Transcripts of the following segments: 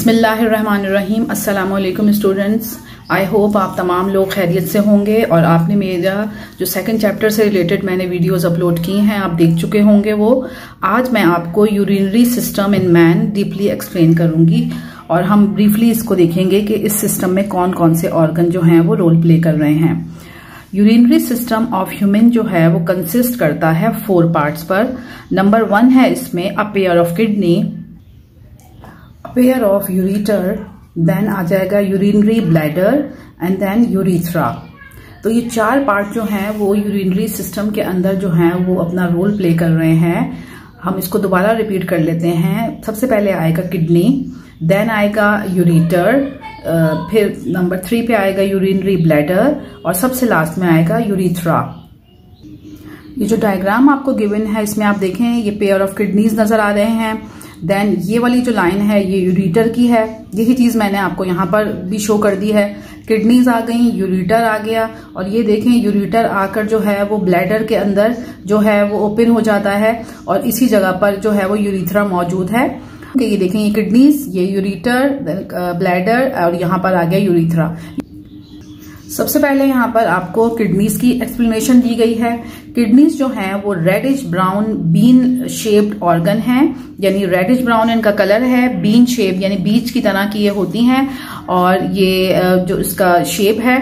बसमीम अल्लाम students. I hope आप तमाम लोग खैरियत से होंगे और आपने मेरा जो सेकंड चैप्टर से रिलेटेड मैंने वीडियोस अपलोड की हैं, आप देख चुके होंगे वो। आज मैं आपको urinary system in man deeply explain करूँगी और हम ब्रीफली इसको देखेंगे कि इस सिस्टम में कौन कौन से ऑर्गन जो हैं वो रोल प्ले कर रहे हैं। यूरिनरी सिस्टम ऑफ़ ह्यूमन जो है वो कंसिस्ट करता है फोर पार्ट्स पर। नंबर वन है इसमें a pair of kidney pair of ureter then आ जाएगा urinary bladder and then urethra तो ये चार पार्ट जो हैं, वो यूरिनरी सिस्टम के अंदर जो हैं, वो अपना रोल प्ले कर रहे हैं। हम इसको दोबारा रिपीट कर लेते हैं। सबसे पहले आएगा किडनी देन आएगा यूरिटर फिर नंबर थ्री पे आएगा यूरिनरी ब्लैडर और सबसे लास्ट में आएगा यूरिथ्रा ये जो डायग्राम आपको गिवन है, इसमें आप देखें, ये पेयर ऑफ़ किडनीज नज़र आ रहे हैं। देन ये वाली जो लाइन है, ये यूरिटर की है, यही चीज़ मैंने आपको यहाँ पर भी शो कर दी है। किडनीज आ गई यूरिटर आ गया। और ये देखें यूरिटर आकर जो है, वो ब्लैडर के अंदर जो है, वो ओपन हो जाता है। और इसी जगह पर जो है, वो यूरिथ्रा मौजूद है। ये देखें, ये किडनीज ये यूरिटर ब्लैडर और यहाँ पर आ गया यूरिथ्रा सबसे पहले यहाँ पर आपको किडनीज की एक्सप्लेनेशन दी गई है। किडनीज जो है, वो reddish brown bean shaped organ है, यानी रेडिश ब्राउन इनका कलर है। बीन शेप यानी बीज की तरह की ये होती हैं, और ये जो इसका शेप है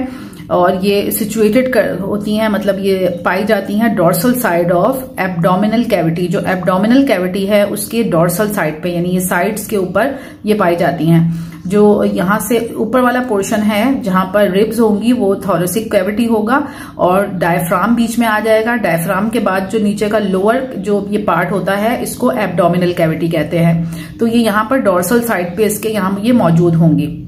और ये सिचुएटेड होती हैं मतलब ये पाई जाती हैं dorsal side of abdominal cavity जो एब्डोमिनल कैविटी है, उसके डॉर्सल साइड पे, यानी ये साइड्स के ऊपर ये पाई जाती हैं। जो यहाँ से ऊपर वाला पोर्शन है, जहाँ पर रिब्स होंगी, वो थॉरेसिक कैविटी होगा और डायफ्राम बीच में आ जाएगा। डायफ्राम के बाद जो नीचे का लोअर जो ये पार्ट होता है, इसको एब्डोमिनल कैविटी कहते हैं। तो ये यहाँ पर डॉर्सल साइड पे इसके यहाँ ये मौजूद होंगी।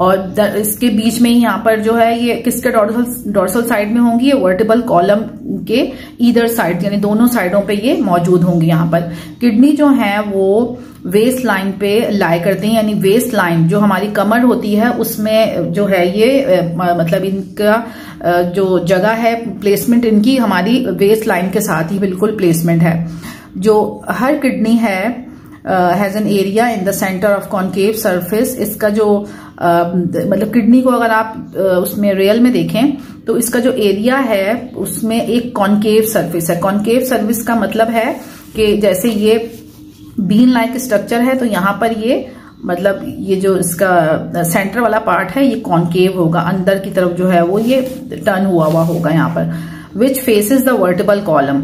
और इसके बीच में यहाँ पर जो है, ये किसके डॉर्सल डॉर्सल साइड में होंगी, ये वर्टिबल कॉलम के इधर साइड यानी दोनों साइडों पे ये मौजूद होंगी यहाँ पर। किडनी जो है, वो वेस्ट लाइन पे लाई करते हैं, यानी वेस्ट लाइन जो हमारी कमर होती है, उसमें जो है ये मतलब इनका जो जगह है प्लेसमेंट इनकी हमारी वेस्ट लाइन के साथ ही बिल्कुल प्लेसमेंट है। जो हर किडनी है has an area in the centre of concave surface इसका जो uh, मतलब किडनी को अगर आप uh, उसमें रियल में देखें तो इसका जो एरिया है उसमें एक कॉन्केव सर्फिस है। कॉन्केव सर्विस का मतलब है कि जैसे ये बीन लाइक स्ट्रक्चर है तो यहाँ पर ये मतलब ये जो इसका सेंटर वाला पार्ट है ये कॉन्केव होगा। अंदर की तरफ़ जो है वो ये टर्न हुआ हुआ होगा यहाँ पर। Which faces the vertebral column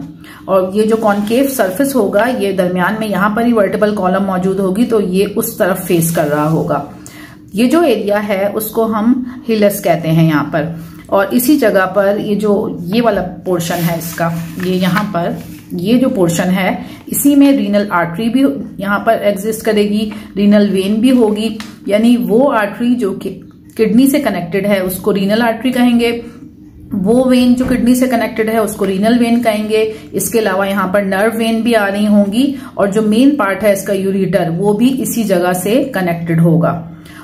और ये जो कॉन्केव सरफेस होगा, ये दरमियान में यहाँ पर ही वर्टिबल कॉलम मौजूद होगी तो ये उस तरफ़ फेस कर रहा होगा। ये जो एरिया है, उसको हम हिलस कहते हैं यहाँ पर। और इसी जगह पर ये जो, ये वाला पोर्शन है इसका, ये यहाँ पर, ये जो पोर्शन है, इसी में रीनल आर्टरी भी यहाँ पर एग्जिस्ट करेगी रीनल वेन भी होगी। यानी वो आर्टरी जो कि किडनी से कनेक्टेड है, उसको रीनल आर्टरी कहेंगे। वो वेन जो किडनी से कनेक्टेड है, उसको रीनल वेन कहेंगे। इसके अलावा यहाँ पर नर्व वेन भी आ रही होंगी और जो मेन पार्ट है इसका यूरिटर वो भी इसी जगह से कनेक्टेड होगा।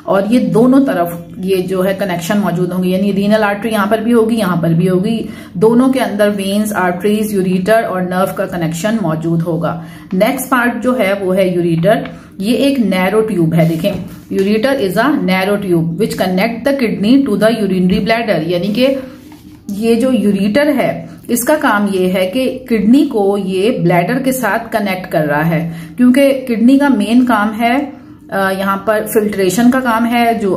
और ये दोनों तरफ़ ये जो है कनेक्शन मौजूद होंगे। यानी रीनल आर्टरी यहाँ पर भी होगी, यहाँ पर भी होगी। दोनों के अंदर वेन्स आर्टरीज यूरिटर और नर्व का कनेक्शन मौजूद होगा। नेक्स्ट पार्ट जो है, वो है यूरिटर ये एक नैरो ट्यूब है, देखें। Ureter is a narrow tube which connect the kidney to the urinary bladder यानी कि ये जो यूरिटर है, इसका काम ये है कि किडनी को ये ब्लैडर के साथ कनेक्ट कर रहा है। क्योंकि किडनी का मेन काम है यहाँ पर फिल्ट्रेशन का काम है, जो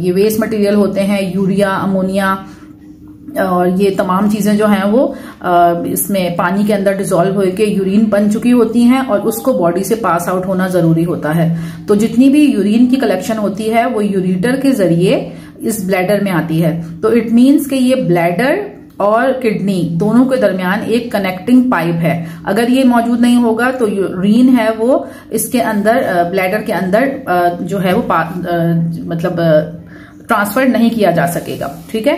ये वेस्ट मटेरियल होते हैं यूरिया अमोनिया और ये तमाम चीज़ें जो हैं वो इसमें पानी के अंदर डिजोल्व होकर यूरिन बन चुकी होती हैं और उसको बॉडी से पास आउट होना ज़रूरी होता है। तो जितनी भी यूरिन की कलेक्शन होती है, वो यूरिटर के ज़रिए इस ब्लैडर में आती है। तो इट मीन्स कि ये ब्लैडर और किडनी दोनों के दरमियान एक कनेक्टिंग पाइप है। अगर ये मौजूद नहीं होगा तो यूरिन है वो इसके अंदर ब्लैडर के अंदर जो है वो मतलब ट्रांसफ़र नहीं किया जा सकेगा। ठीक है?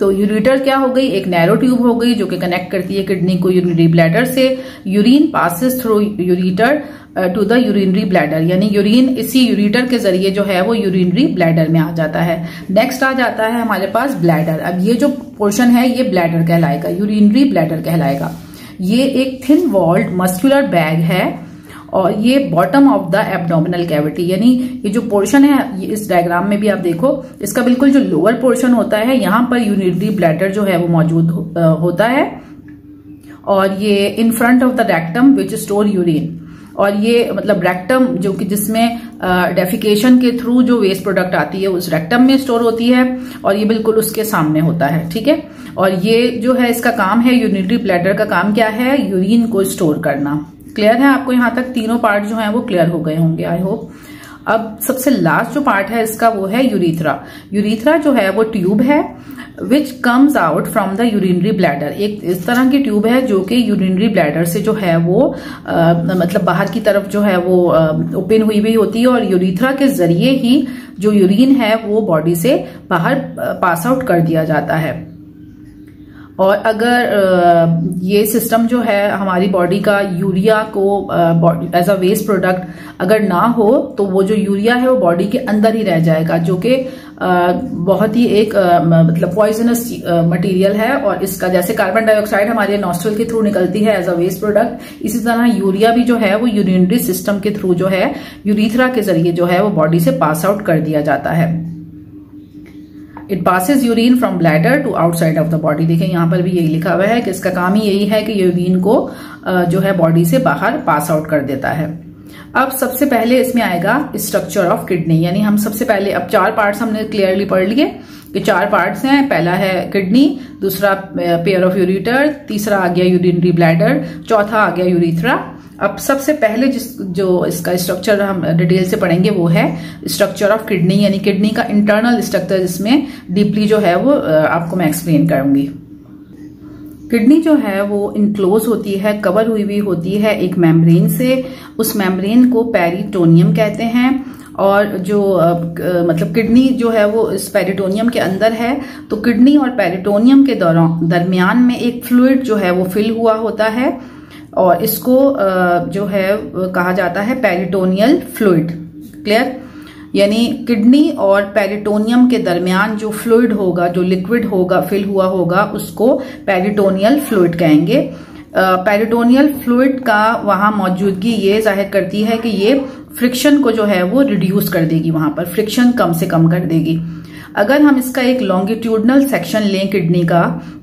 तो यूरिटर क्या हो गई? एक नैरो ट्यूब हो गई जो कि कनेक्ट करती है किडनी को यूरिनरी ब्लैडर से। Urine passes through ureter to the urinary bladder यानी यूरिन इसी यूरिटर के ज़रिए जो है वो यूरिनरी ब्लैडर में आ जाता है। नेक्स्ट आ जाता है हमारे पास ब्लैडर अब ये जो पोर्शन है, ये ब्लैडर कहलाएगा यूरिनरी ब्लैडर कहलाएगा। ये एक थिन वॉल्ड मस्कुलर बैग है। और ये bottom of the abdominal cavity यानी ये जो पोर्शन है इस डायग्राम में भी आप देखो इसका बिल्कुल जो लोअर पोर्शन होता है यहाँ पर यूनिटरी ब्लैडर जो है वो मौजूद हो, होता है। और ये in front of the rectum which store urine और ये मतलब रेक्टम जो कि जिसमें डेफिकेशन के थ्रू जो वेस्ट प्रोडक्ट आती है, उस रेक्टम में स्टोर होती है और ये बिल्कुल उसके सामने होता है, ठीक है? और ये जो है, इसका काम है यूनिटरी प्लेटर का काम क्या है? यूरिन को स्टोर करना। क्लियर है आपको यहाँ तक? तीनों पार्ट जो है वो क्लियर हो गए होंगे आई होप अब सबसे लास्ट जो पार्ट है इसका वो है यूरिथ्रा यूरिथ्रा जो है वो ट्यूब है which comes out from the urinary bladder एक इस तरह की ट्यूब है जो कि यूरिनरी ब्लैडर से जो है वो आ, मतलब बाहर की तरफ़ जो है वो ओपन हुई हुई होती है और यूरिथ्रा के ज़रिए ही जो यूरिन है वो बॉडी से बाहर पास आउट कर दिया जाता है। और अगर ये सिस्टम जो है हमारी बॉडी का यूरिया को एज अ वेस्ट प्रोडक्ट अगर ना हो तो वो जो यूरिया है वो बॉडी के अंदर ही रह जाएगा, जो कि बहुत ही एक मतलब पॉइजनस मटेरियल है और इसका जैसे कार्बन डाइऑक्साइड हमारे नॉस्ट्रल के थ्रू निकलती है एज अ वेस्ट प्रोडक्ट इसी तरह यूरिया भी जो है वो यूरिनरी सिस्टम के थ्रू जो है यूरिथ्रा के ज़रिए जो है वो बॉडी से पास आउट कर दिया जाता है। It passes urine from bladder to outside of the body देखें यहाँ पर भी यही लिखा हुआ है कि इसका काम ही यही है कि यूरिन को जो है बॉडी से बाहर पास आउट कर देता है। अब सबसे पहले इसमें आएगा स्ट्रक्चर ऑफ़ किडनी यानी हम सबसे पहले, अब चार पार्ट्स हमने क्लियरली पढ़ लिए कि चार पार्ट्स हैं। पहला है किडनी दूसरा पेयर ऑफ़ यूरिटर तीसरा आ गया यूरिनरी ब्लैडर चौथा आ गया यूरिथ्रा अब सबसे पहले जिस, जो इसका स्ट्रक्चर हम डिटेल से पढ़ेंगे वो है स्ट्रक्चर ऑफ़ किडनी यानी किडनी का इंटरनल स्ट्रक्चर जिसमें डीपली जो है वो आपको मैं एक्सप्लेन करूँगी। किडनी जो है वो इनक्लोज होती है कवर हुई हुई होती है एक मेम्ब्रेन से। उस मेम्ब्रेन को पेरिटोनियम कहते हैं और जो मतलब किडनी जो है वो इस पेरिटोनियम के अंदर है। तो किडनी और पेरिटोनियम के दौरान, दरमियान में एक फ्लूड जो है वो फिल हुआ होता है। और इसको जो है कहा जाता है पेरिटोनियल फ्लूड क्लियर यानी किडनी और पेरिटोनियम के दरमियान जो फ्लूड होगा, जो लिक्विड होगा फिल हुआ होगा, उसको पेरिटोनियल फ्लूड कहेंगे। पेरिटोनियल फ्लूड का वहाँ मौजूदगी ये ज़ाहिर करती है कि ये फ्रिक्शन को जो है वो रिड्यूस कर देगी वहाँ पर। फ्रिक्शन कम से कम कर देगी। अगर हम इसका एक लॉन्गिट्यूडनल सेक्शन लें किडनी का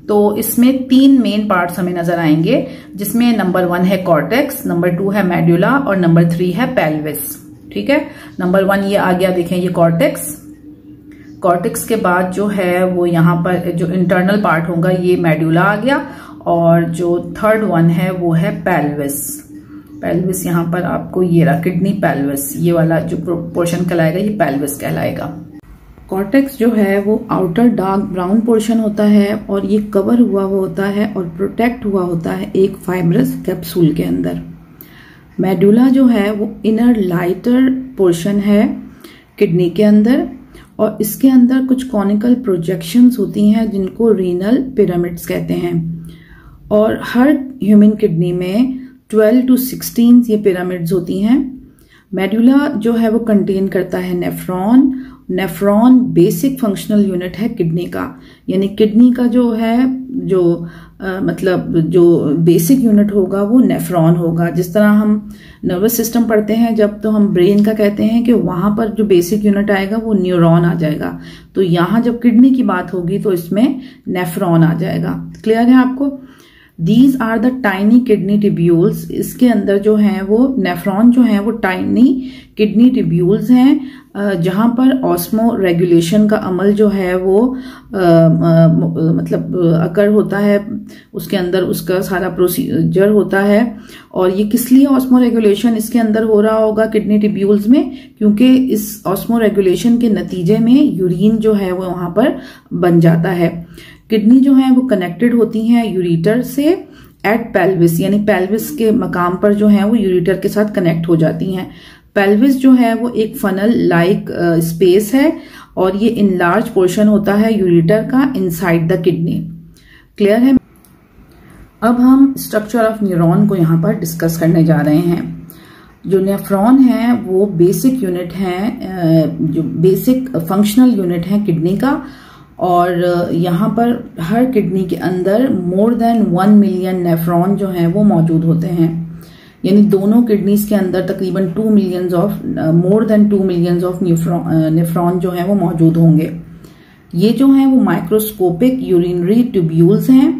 तो इसमें तीन मेन पार्ट्स हमें नज़र आएँगे, जिसमें नंबर वन है कॉर्टेक्स नंबर टू है मेड्यूला और नंबर थ्री है पेल्विस ठीक है? नंबर वन ये आ गया, देखें ये कॉर्टेक्स कॉर्टेक्स के बाद जो है वो यहाँ पर, जो इंटरनल पार्ट होगा, ये मेड्यूला आ गया और जो थर्ड वन है वो है पेल्विस पेल्विस यहाँ पर आपको ये रहा किडनी पेल्विस ये वाला जो पोर्शन कहलाएगा, ये पेल्विस कहलाएगा। कॉर्टेक्स जो है वो आउटर डार्क ब्राउन पोर्शन होता है और ये कवर हुआ हुआ होता है और प्रोटेक्ट हुआ होता है एक फाइब्रस कैप्सूल के अंदर। मेडुला जो है वो इनर लाइटर पोर्शन है किडनी के अंदर और इसके अंदर कुछ कॉनिकल प्रोजेक्शंस होती हैं जिनको रीनल पिरामिड्स कहते हैं। और हर ह्यूमन किडनी में 12 टू 16 ये पिरामिड्स होती हैं। मेडुला जो है वो कंटेन करता है nephron nephron basic functional unit है किडनी का। यानी किडनी का जो है जो आ, मतलब जो बेसिक यूनिट होगा वो नेफ्रॉन होगा। जिस तरह हम नर्वस सिस्टम पढ़ते हैं जब तो हम ब्रेन का कहते हैं कि वहाँ पर जो बेसिक यूनिट आएगा वो न्यूरॉन आ जाएगा। तो यहाँ जब किडनी की बात होगी तो इसमें नेफ्रॉन आ जाएगा। क्लियर है आपको? These are the tiny kidney tubules इसके अंदर जो है वो नेफ्रॉन जो है वो टाइनी किडनी टिब्यूल्स हैं जहाँ पर ऑस्मो रेगुलेशन का अमल जो है वो आ, आ, मतलब अकर होता है। उसके अंदर उसका सारा प्रोसीजर होता है। और ये किस लिए ऑस्मो रेगुलेशन इसके अंदर हो रहा होगा किडनी टिब्यूल्स में? क्योंकि इस ऑस्मो रेगुलेशन के नतीजे में यूरिन जो है वो वहाँ पर बन जाता है। किडनी जो है वो कनेक्टेड होती हैं यूरिटर से एट पेल्विस यानी पेल्विस के मकाम पर जो है वो यूरिटर के साथ कनेक्ट हो जाती हैं। पेल्विस जो है वो एक फनल लाइक स्पेस है और ये इन लार्ज पोर्शन होता है यूरिटर का इनसाइड द किडनी क्लियर है? अब हम स्ट्रक्चर ऑफ़ न्यूरॉन को यहाँ पर डिस्कस करने जा रहे हैं। जो नेफ्रॉन है वो बेसिक यूनिट है जो बेसिक फंक्शनल यूनिट है किडनी का और यहाँ पर हर किडनी के अंदर more than one million nephron जो है वो मौजूद होते हैं। यानी दोनों किडनीज के अंदर तकरीबन two millions of more than two millions of nephron जो है वो मौजूद होंगे। ये जो है वो माइक्रोस्कोपिक यूरिनरी ट्यूब्यूल्स हैं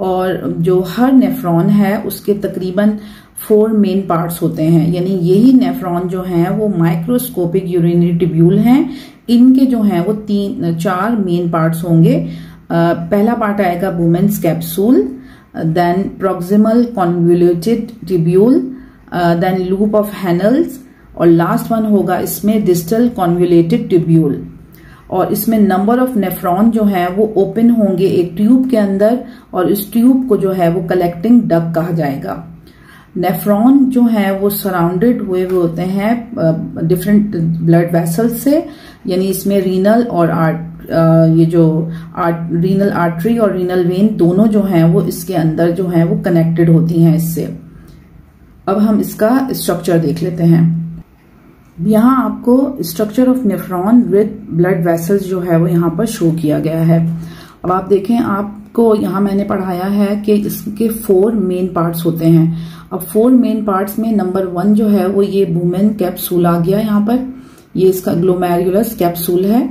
और जो हर नेफ्रॉन है उसके तकरीबन फोर मेन पार्ट्स होते हैं। यानी यही नेफ्रॉन जो है वो माइक्रोस्कोपिक यूरिनरी ट्यूब्यूल हैं। इनके जो है, वो तीन, चार मेन पार्ट्स होंगे। पहला पार्ट आएगा Bowman's capsule then proximal convoluted tubule then loop of Henle's और लास्ट वन होगा इसमें डिस्टल कॉन्वुलेटेड ट्यूब्यूल और इसमें नंबर ऑफ़ नेफ्रॉन जो है, वो ओपन होंगे एक ट्यूब के अंदर, और इस ट्यूब को जो है, वो कलेक्टिंग डग कहा जाएगा। नेफ्रॉन जो है, वो सराउंडेड हुए हुए होते हैं डिफरेंट ब्लड वेसल से। यानी इसमें रीनल और आर्ट ये जो आर्ट रीनल आर्टरी और रीनल वेन दोनों जो हैं, वो इसके अंदर जो है, वो कनेक्टेड होती हैं इससे। अब हम इसका स्ट्रक्चर देख लेते हैं। यहाँ आपको structure of nephron with blood vessels जो है, वो यहाँ पर शो किया गया है। अब आप देखें, आपको यहाँ मैंने पढ़ाया है कि इसके फोर मेन पार्ट्स होते हैं। अब फोर मेन पार्ट्स में नंबर वन जो है, वो ये वुमेन कैप्सूल आ गया यहाँ पर। ये इसका ग्लोमेरुलस कैप्सूल है,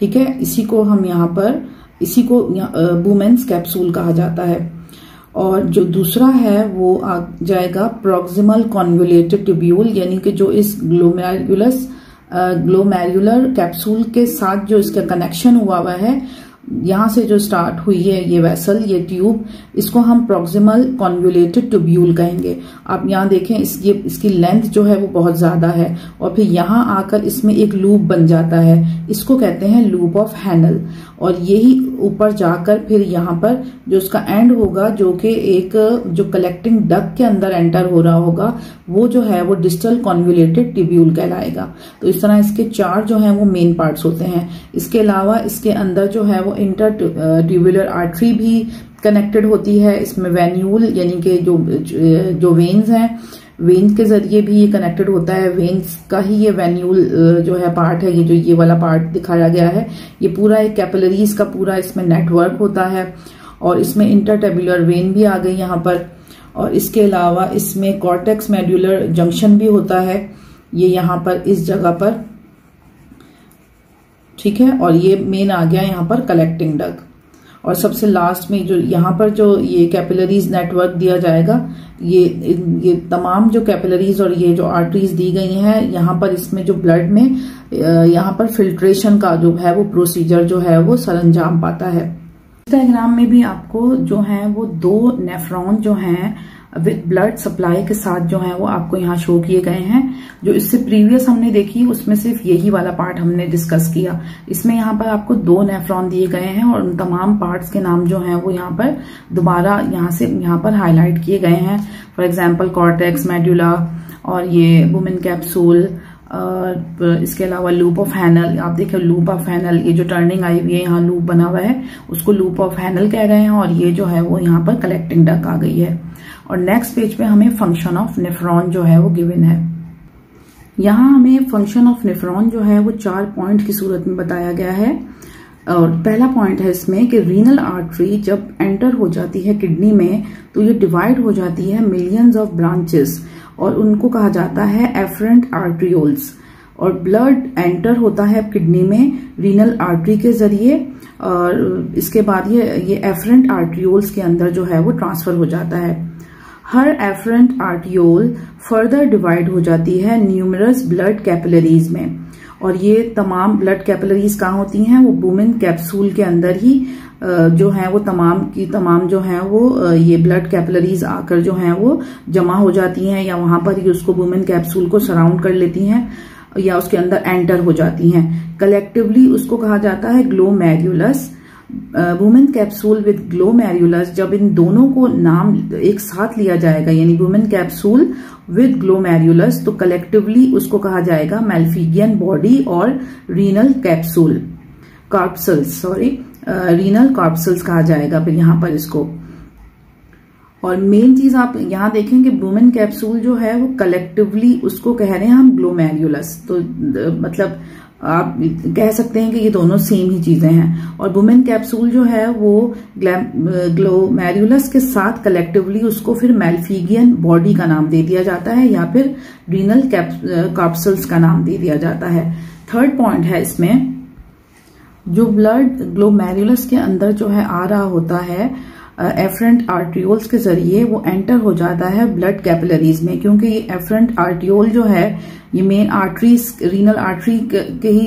ठीक है? इसी को हम यहाँ पर, इसी को वुमेन्स कैप्सूल कहा जाता है। और जो दूसरा है, वो आ जाएगा प्रोक्सिमल कॉन्वुलेटेड ट्यूब्यूल यानी कि जो इस ग्लोमेरुलस ग्लोमेरुलर कैप्सूल के साथ जो इसका कनेक्शन हुआ हुआ है यहाँ से जो स्टार्ट हुई है ये वेसल ये ट्यूब इसको हम प्रोक्सिमल कॉन्वुलेटेड ट्यूब्यूल कहेंगे। आप यहाँ देखें, इस, ये, इसकी लेंथ जो है वो बहुत ज़्यादा है और फिर यहाँ आकर इसमें एक लूप बन जाता है। इसको कहते हैं लूप ऑफ़ हैंडल और यही ऊपर जाकर फिर यहाँ पर जो उसका एंड होगा, जो कि एक, जो कलेक्टिंग डक के अंदर एंटर हो रहा होगा, वो जो है वो डिस्टल कॉन्वुलेटेड ट्यूब्यूल कहलाएगा। तो इस तरह इसके चार जो है वो मेन पार्ट्स होते हैं। इसके अलावा इसके अंदर जो है वो इंटर ट्यूबुलर आर्टरी भी कनेक्टेड होती है, इसमें वेन्यूल यानी कि जो जो वेन्स हैं वेन्स के ज़रिए भी ये कनेक्टेड होता है। वेन्स का ही ये वेन्यूल जो है पार्ट है, ये जो, ये वाला पार्ट दिखाया गया है, ये पूरा एक कैपिलरीज का पूरा इसमें नेटवर्क होता है और इसमें इंटरटेबुलर वेन भी आ गई यहाँ पर और इसके अलावा इसमें कॉर्टेक्स मेड्यूलर जंक्शन भी होता है, ये यहाँ पर, इस जगह पर। ठीक है? और ये मेन आ गया यहाँ पर कलेक्टिंग डग और सबसे लास्ट में जो यहाँ पर जो ये कैपिलरीज नेटवर्क दिया जाएगा, ये ये तमाम जो कैपिलरीज और ये जो आर्टरीज दी गई हैं, यहाँ पर इसमें जो ब्लड में यहाँ पर फिल्ट्रेशन का जो है वो प्रोसीजर जो है वो सरंजाम पाता है। डायग्राम में भी आपको जो है वो दो नेफ्रॉन जो हैं विद ब्लड सप्लाई के साथ जो है वो आपको यहाँ शो किए गए हैं, जो इससे प्रीवियस हमने देखी, उसमें सिर्फ़ यही वाला पार्ट हमने डिस्कस किया। इसमें यहाँ पर आपको दो नेफ्रॉन दिए गए हैं और उन तमाम पार्ट्स के नाम जो हैं वो यहाँ पर दोबारा यहाँ से, यहाँ पर हाईलाइट किए गए हैं। फॉर एग्ज़ाम्पल कॉर्टेक्स मेड्यूला और ये वुमेन कैप्सूल और इसके अलावा लूप ऑफ़ हैनल आप देखिए लूप ऑफ़ हैनल ये जो टर्निंग आई हुई है, यहाँ लूप बना हुआ है, उसको लूप ऑफ़ हैनल कह रहे हैं और ये जो है वो यहाँ पर कलेक्टिंग डक आ गई है। और नेक्स्ट पेज पे हमें फ़ंक्शन ऑफ़ नेफ्रॉन जो है वो गिवन है। यहाँ हमें फ़ंक्शन ऑफ़ नेफ्रॉन जो है वो चार पॉइंट की सूरत में बताया गया है। और पहला पॉइंट है इसमें कि रीनल आर्टरी जब एंटर हो जाती है किडनी में तो ये डिवाइड हो जाती है मिलियंस ऑफ़ ब्रांचेस और उनको कहा जाता है एफरेंट आर्ट्रियोल्स और ब्लड एंटर होता है किडनी में रीनल आर्टरी के ज़रिए और इसके बाद ये ये एफरेंट आर्ट्रियोल्स के अंदर जो है वो ट्रांसफ़र हो जाता है। हर एफरेंट आर्टियोल फर्दर डिवाइड हो जाती है न्यूमरस ब्लड कैपिलरीज में। और ये तमाम ब्लड कैपिलरीज कहाँ होती हैं? वो वुमेन कैप्सूल के अंदर ही जो है वो तमाम की तमाम जो है वो ये ब्लड कैपिलरीज आकर जो है वो जमा हो जाती हैं या वहाँ पर ही उसको वुमेन कैप्सूल को सराउंड कर लेती हैं या उसके अंदर एंटर हो जाती हैं। कलेक्टिवली उसको कहा जाता है glomerulus Bowman capsule with glomerulus जब इन दोनों को नाम एक साथ लिया जाएगा, यानी वुमेन कैप्सूल विद ग्लोमेरुलस तो कलेक्टिवली उसको कहा जाएगा मेल्फिगियन बॉडी और renal capsule corpuscles sorry renal corpuscles कहा जाएगा फिर यहाँ पर इसको। और मेन चीज़ आप यहाँ देखेंगे ब्लूमेन कैप्सूल जो है वो कलेक्टिवली उसको कह रहे हैं हम ग्लोमेरुलस तो मतलब आप कह सकते हैं कि ये दोनों सेम ही चीज़ें हैं। और वुमेन कैप्सूल जो है, वो ग्लो ग्लोमेरुलस के साथ कलेक्टिवली उसको फिर मेल्फीगियन बॉडी का नाम दे दिया जाता है या फिर रीनल कैप्सूल्स का नाम दे दिया जाता है। थर्ड पॉइंट है इसमें, जो ब्लड ग्लोमेरुलस के अंदर जो है आ रहा होता है एफरेंट आर्टियोल्स के ज़रिए वो एंटर हो जाता है ब्लड कैपिलरीज में, क्योंकि ये एफरेंट आर्टियोल जो है, ये मेन आर्टरीज रीनल आर्टरी के ही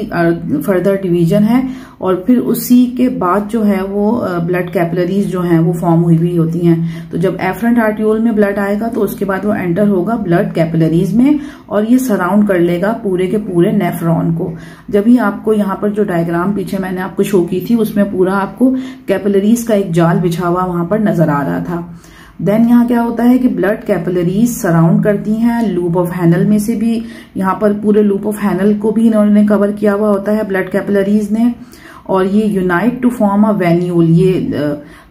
फर्दर डिवीज़न है, और फिर उसी के बाद जो है वो ब्लड कैपिलरीज जो है वो फॉर्म हुई हुई होती हैं। तो जब एफरेंट आर्टियोल में ब्लड आएगा तो उसके बाद वो एंटर होगा ब्लड कैपिलरीज में, और ये सराउंड कर लेगा पूरे के पूरे नेफ्रॉन को। जब ही आपको यहाँ पर जो डायग्राम पीछे मैंने आपको शो की थी, उसमें पूरा आपको कैपिलरीज का एक जाल बिछा हुआ वहाँ पर नज़र आ रहा था। देन यहाँ क्या होता है कि ब्लड कैपिलरीज सराउंड करती हैं लूप ऑफ़ हैनल में से भी, यहाँ पर पूरे लूप ऑफ़ हैनल को भी इन्होंने कवर किया हुआ होता है ब्लड कैपिलरीज ने और ये unite to form a venule ये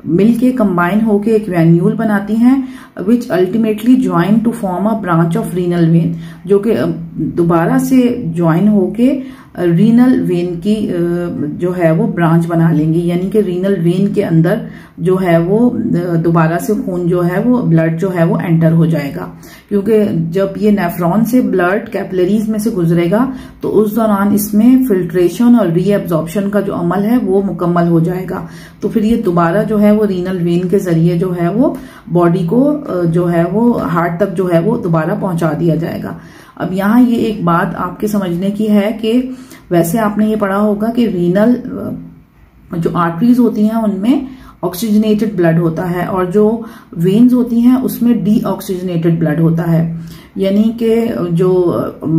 मिल के कंबाइन होके एक वेन्यूल बनाती हैं which ultimately join to form a branch of renal vein जो कि दोबारा से ज्वाइन होके रीनल वेन की जो है वो ब्रांच बना लेंगी, यानी कि रीनल वेन के अंदर जो है वो दोबारा से खून जो है वो ब्लड जो है वो एंटर हो जाएगा। क्योंकि जब ये नेफ्रॉन से ब्लड कैपलरीज में से गुजरेगा तो उस दौरान इसमें फिल्ट्रेशन और रीएब्जॉर्प्शन का जो अमल है वो मुकम्मल हो जाएगा। तो फिर ये दोबारा जो है वो रीनल वेन के ज़रिए जो है वो बॉडी को जो है वो हार्ट तक जो है वो दोबारा पहुँचा दिया जाएगा। अब यहाँ ये एक बात आपके समझने की है कि वैसे आपने ये पढ़ा होगा कि रीनल जो आर्टरीज होती हैं उनमें ऑक्सीजनेटेड ब्लड होता है और जो वेन्स होती हैं उसमें डी ब्लड होता है। यानी कि जो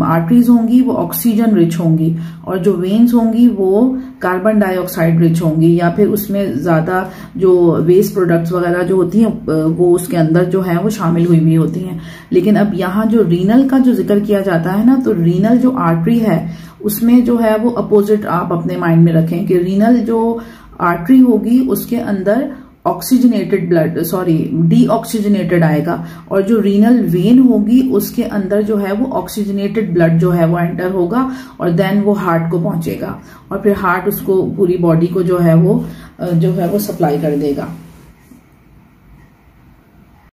आर्टरीज होंगी, वो ऑक्सीजन रिच होंगी और जो वेन्स होंगी, वो कार्बन डाइऑक्साइड रिच होंगी या फिर उसमें ज़्यादा जो वेस्ट प्रोडक्ट्स वगैरह जो होती हैं वो उसके अंदर जो है, वो शामिल हुई हुई होती हैं। लेकिन अब यहाँ जो रीनल का जो ज़िक्र किया जाता है ना तो रीनल जो आर्टरी है, उसमें जो है, वो अपोजिट आप अपने माइंड में रखें कि रीनल जो आर्टरी होगी, उसके अंदर oxygenated blood sorry deoxygenated आएगा। और जो रीनल वेन होगी, उसके अंदर जो है वो ऑक्सीजनेटेड ब्लड जो है वो एंटर होगा और देन वो हार्ट को पहुंचेगा। और फिर हार्ट उसको पूरी बॉडी को जो है वो जो है वो सप्लाई कर देगा।